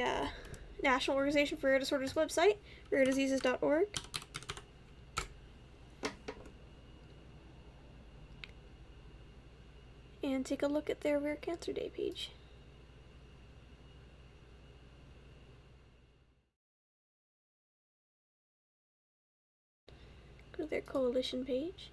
uh, National Organization for Rare Disorders website, rarediseases.org. And take a look at their Rare Cancer Day page. Go to their coalition page.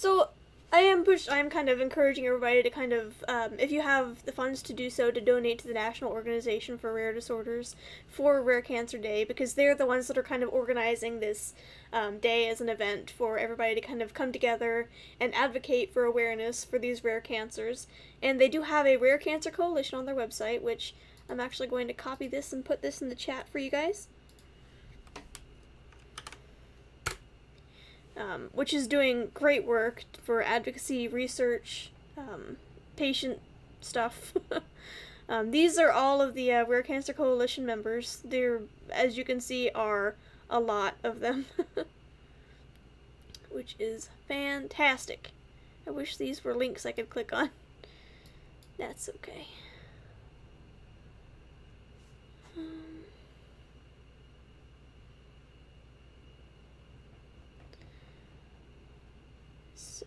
So I am push. I am kind of encouraging everybody to kind of, um, if you have the funds to do so, to donate to the National Organization for Rare Disorders for Rare Cancer Day because they're the ones that are kind of organizing this um, day as an event for everybody to kind of come together and advocate for awareness for these rare cancers. And they do have a Rare Cancer Coalition on their website, which I'm actually going to copy this and put this in the chat for you guys. Um, which is doing great work for advocacy, research, um, patient stuff. um, these are all of the uh, Rare Cancer Coalition members. There, as you can see, are a lot of them, which is fantastic. I wish these were links I could click on. That's okay. Um, So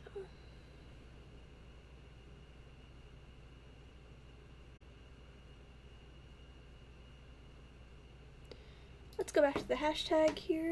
let's go back to the hashtag here.